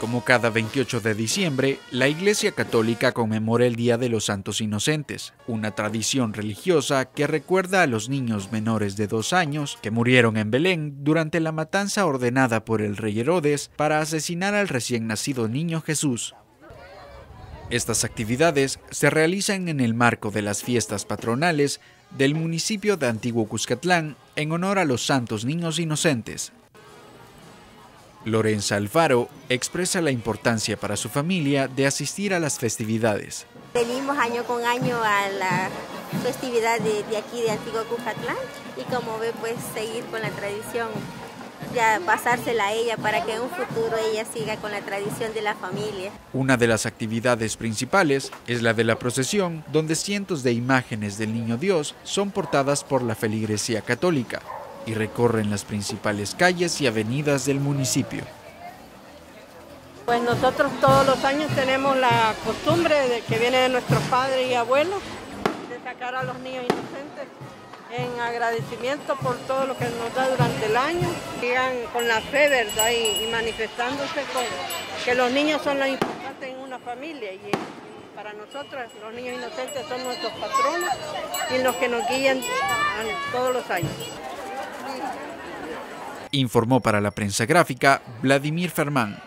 Como cada 28 de diciembre, la Iglesia Católica conmemora el Día de los Santos Inocentes, una tradición religiosa que recuerda a los niños menores de dos años que murieron en Belén durante la matanza ordenada por el rey Herodes para asesinar al recién nacido niño Jesús. Estas actividades se realizan en el marco de las fiestas patronales del municipio de Antiguo Cuscatlán en honor a los santos niños inocentes, Lorenza Alfaro expresa la importancia para su familia de asistir a las festividades. Venimos año con año a la festividad de, aquí de Antiguo Cujatlán y como ve pues seguir con la tradición, ya pasársela a ella para que en un futuro ella siga con la tradición de la familia. Una de las actividades principales es la de la procesión, donde cientos de imágenes del Niño Dios son portadas por la feligresía católica y recorren las principales calles y avenidas del municipio. Pues nosotros todos los años tenemos la costumbre de que viene de nuestros padres y abuelos de sacar a los niños inocentes en agradecimiento por todo lo que nos da durante el año, sigan con la fe, ¿verdad? Y, manifestándose que los niños son lo importante en una familia y, para nosotros los niños inocentes son nuestros patronos y los que nos guían todos los años. Informó para la prensa gráfica Vladimir Fermán.